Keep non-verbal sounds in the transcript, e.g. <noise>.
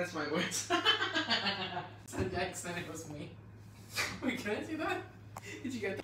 That's my voice. <laughs> <laughs> Said Jackson, it was me. <laughs> Wait, can I do that? Did you get that?